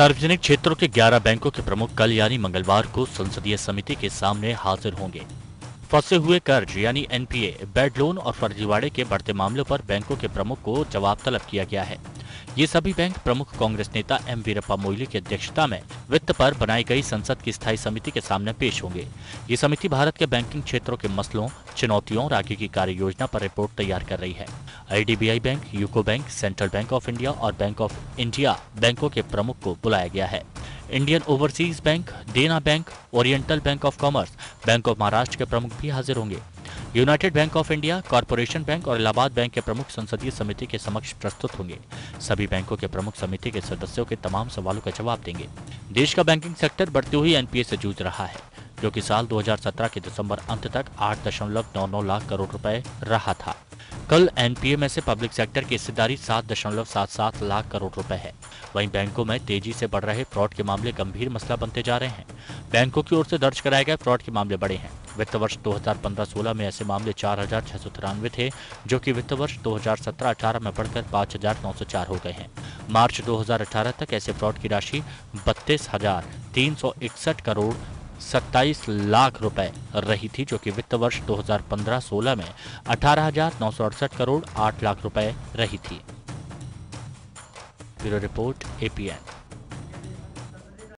सार्वजनिक क्षेत्रों के 11 बैंकों के प्रमुख कल यानी मंगलवार को संसदीय समिति के सामने हाजिर होंगे। फंसे हुए कर्ज यानी एनपीए, बेड लोन और फर्जीवाड़े के बढ़ते मामलों पर बैंकों के प्रमुख को जवाब तलब किया गया है। ये सभी बैंक प्रमुख कांग्रेस नेता एम वीरप्पा मोइली की अध्यक्षता में वित्त पर बनाई गई संसद की स्थायी समिति के सामने पेश होंगे। ये समिति भारत के बैंकिंग क्षेत्रों के मसलों, चुनौतियों और आगे की कार्य योजना पर रिपोर्ट तैयार कर रही है। IDBI bank, UCO bank, central bank of India और बैंक ऑफ़ इंडिया बैंकों के प्रमुख को बुलाया गया है। Indian overseas bank, Dena bank, oriental bank of commerce, bank of Maharashtra के प्रमुख भी हाजिर होंगे। United bank of India, corporation bank और इलाहाबाद बैंक के प्रमुख संसदीय समिति के समक्ष प्रस्तुत होंगे। सभी बैंकों के प्रमुख समिति के सदस्यों के तमाम सवालों का जवाब देंगे। देश का बैंकिंग सेक्टर बढ़ती हुई एनपीए से जूझ रहा है, जो कि साल 2017 के दिसंबर अंत तक आठ दशमलव नौ नौ लाख करोड़ रुपए रहा था। कल एनपीए में से पब्लिक सेक्टर की हिस्सेदारी सात दशमलव सात सात लाख करोड़ रुपए है। वहीं बैंकों में तेज़ी से बढ़ रहे फ्रॉड के मामले गंभीर मसला बनते जा रहे हैं। बैंकों की ओर से दर्ज कराए गए फ्रॉड के मामले बड़े हैं। वित्त वर्ष 2015-16 में ऐसे मामले चार हज़ार छह सौ तिरानवे थे, जो कि वित्त वर्ष 2017-18 में बढ़कर पाँच हज़ार नौ सौ चार हो गए हैं। मार्च 2018 तक ऐसे फ्रॉड की राशि बत्तीस करोड़ 27 लाख रुपए रही थी, जो कि वित्त वर्ष 2015-16 में अठारह करोड़ 8 लाख रुपए रही थी। Bureau report APN